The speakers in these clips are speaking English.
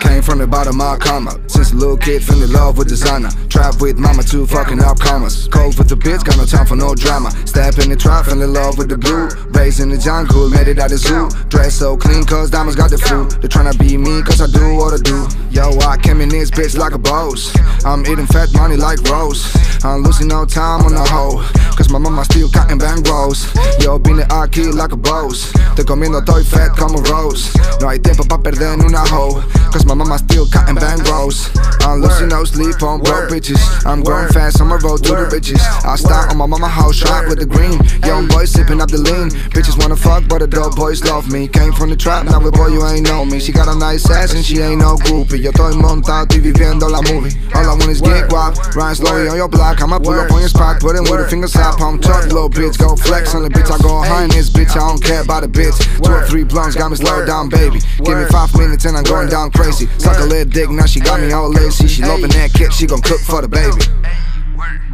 Came from the bottom, I up. Since a little kid, fell in love with designer. Trap with mama, two fucking upcomers. Cold with the bitch, got no time for no drama. Step in the trap, fell in love with the blue. In the jungle, made it out the zoo. Dress so clean, cause diamonds got the flu. They tryna be me, cause I do what I do. Yo, I came in this bitch like a boss. I'm eating fat money like Ross. I'm losing no time on the hoe. Cause my mama still cutting bang rolls. Yo, vine aquí like a boss. Estoy comiendo, estoy fat como Ross. No hay tiempo pa' perder en una hoe. Cause my mama still cutting bang rolls. I'm losing no sleep on broke bitches. I'm growing fast on my road to the riches. I start on my mama house shot with the green. Young boy sipping up the lean. Bitches wanna fuck, but the dope boys love me. Came from the trap, now with boy you ain't know me. She got a nice ass and she ain't no groupie. Yo estoy montado, estoy viviendo la movie. All I want is get guap. Ryan slowly on your block. I'ma pull up on your spot, put in with a finger slap. Pump up, little bitch. Go flex on the bitch. I go high in this bitch. I don't care about the bitch. Two or three blunts got me slow down, baby. Give me five minutes and I'm going down crazy. Suck a little dick, now she got me all lazy. She loving that kid, she gon' cook for the baby.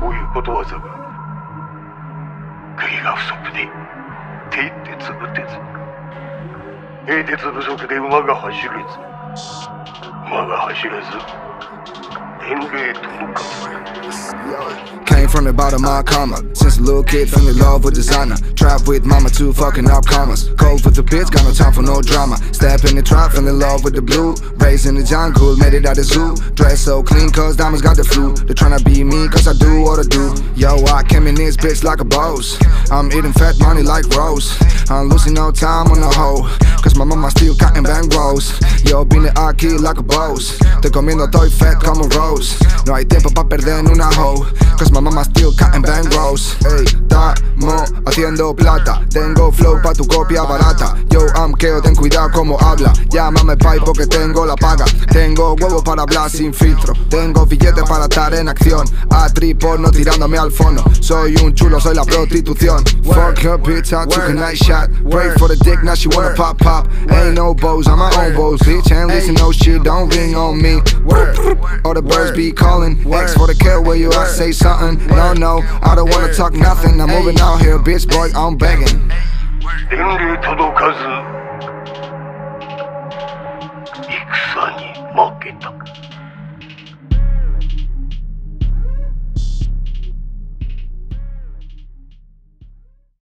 こういうことわざが釘が不足で鉄鉄不鉄蹄鉄不足で馬が走れず馬が走れず Came from the bottom, I come up. Since a little kid, fell in love with designer. Trap with mama, two fucking upcomers. Cold with the bitch, got no time for no drama. Step in the trap, fell in love with the blue. Raised in the jungle, made it out the zoo. Dress so clean, cause diamonds got the flu. They tryna be me, cause I do what I do. Yo, I came in this bitch like a boss. I'm eating fat money like Ross. I'm losing no time on the hoe. Cause my mama still cutting bang rolls. Yo, vine aquí like a boss. Estoy comiendo, estoy fat como Ross. No hay tiempo pa' perder en una hoe. Cause my mama still cutting bang rolls. Estamos haciendo plata. Tengo flow pa' tu copia barata. Yo, am keo, ten cuidado como habla. Llámame pai porque tengo la paga. Tengo huevos para hablar sin filtro. Tengo billetes para estar en acción. A no tirándome al fondo. Soy un chulo, soy la prostitución. Fuck her bitch, I took a nice shot. Pray for the dick, now she wanna pop pop. Ain't no bows, I'm my own bows, bitch. Ain't listen no shit, don't ring on me. All the birds be calling. X for the kill, where you at? Say something. No, no, I don't wanna talk nothing. I'm moving out here, bitch boy, I'm begging. 익산이 먹겠다.